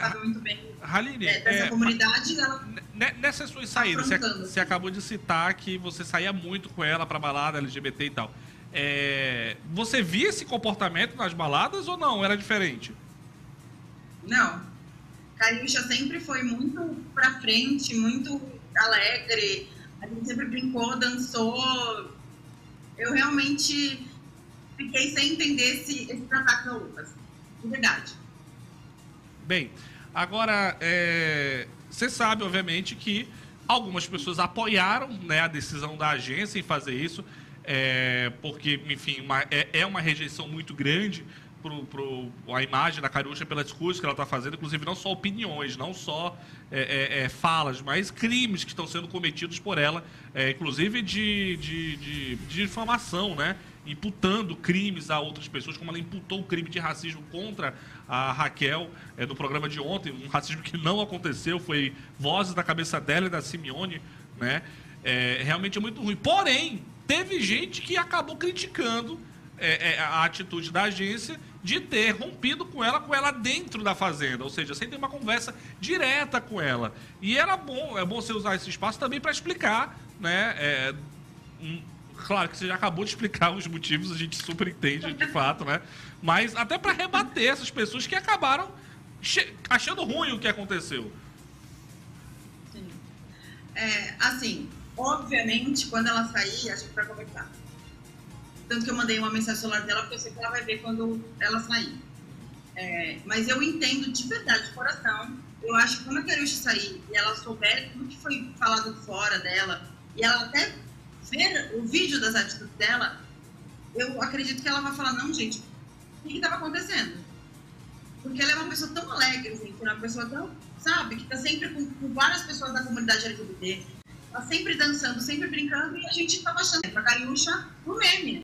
sabe muito bem Haline, é, dessa é, comunidade. Ela... Nessas suas saídas, você, você, acabou de citar que você saía muito com ela pra balada LGBT e tal. É, você via esse comportamento nas baladas ou não? Era diferente? Não. Cariúcha sempre foi muito pra frente, muito alegre. A gente sempre brincou, dançou. Eu realmente fiquei sem entender esse, esse ataque ao Lucas. De verdade. Bem, agora, é, você sabe, obviamente, que algumas pessoas apoiaram né, a decisão da agência em fazer isso, é, porque, enfim, uma, é, é uma rejeição muito grande para a imagem da Carucha pela discurso que ela está fazendo, inclusive não só opiniões, não só é, é, é, falas, mas crimes que estão sendo cometidos por ela, é, inclusive de, de, de, de difamação, né? Imputando crimes a outras pessoas, como ela imputou o crime de racismo contra a Raquel é, no programa de ontem, um racismo que não aconteceu, foi vozes da cabeça dela e da Simeone, né? É, realmente é muito ruim. Porém, teve gente que acabou criticando é, é, a atitude da agência de ter rompido com ela, com ela dentro da fazenda, ou seja, sem ter uma conversa direta com ela. E era bom, é bom você usar esse espaço também para explicar, né? É, um, claro que você já acabou de explicar os motivos, a gente super entende de fato, né? Mas até para rebater essas pessoas que acabaram achando ruim o que aconteceu. Sim. É, assim, obviamente, quando ela sair, a gente vai conversar tanto que eu mandei uma mensagem celular dela, porque eu sei que ela vai ver quando ela sair. É, mas eu entendo de verdade, de coração. Eu acho que quando a Karushi sair e ela souber tudo que foi falado fora dela, e ela até ver o vídeo das atitudes dela, eu acredito que ela vai falar: não, gente, o que estava acontecendo? Porque ela é uma pessoa tão alegre, uma pessoa tão, sabe, que está sempre com, com, várias pessoas da comunidade LGBT, tá sempre dançando, sempre brincando, e a gente estava achando pra Cariúcha um meme.